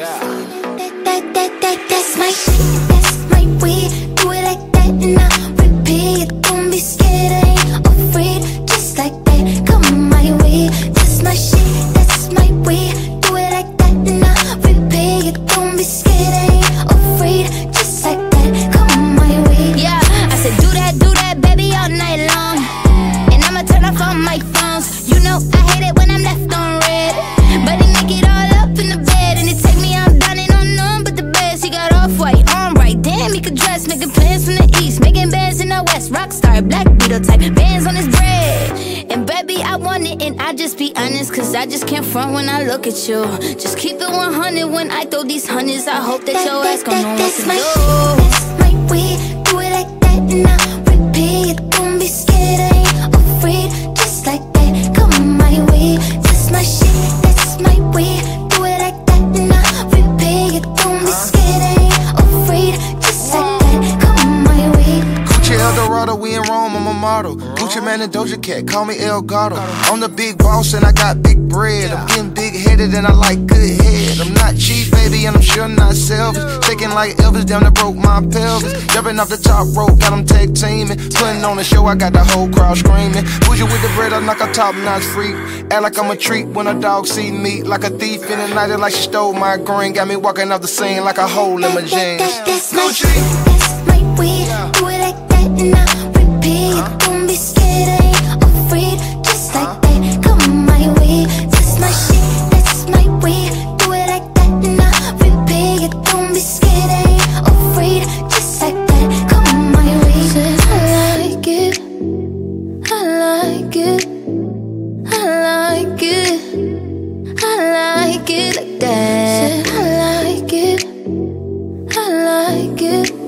Yeah. That, that, that, that, that's my bands in the west. Rockstar, black beetle type, bands on his bread. And baby, I want it, and I just be honest, cause I just can't front when I look at you. Just keep it 100 when I throw these hundreds. I hope that your ass gon' know what to my do. We in Rome, I'm a model. Gucci Mane and Doja Cat, call me El Gato. I'm the big boss and I got big bread. I'm getting big headed and I like good head. I'm not cheap, baby, and I'm sure not selfish. Shaking like Elvis, down that broke my pelvis. Jumping off the top rope, got them tag teaming. Putting on the show, I got the whole crowd screaming. Bougie with the bread, I'm like a top notch freak. Act like I'm a treat when a dog see me. Like a thief in the night, like she stole my green. Got me walking off the scene like a hole in my jeans. That, that's my Gucci. like it like that. Said I like it, I like it.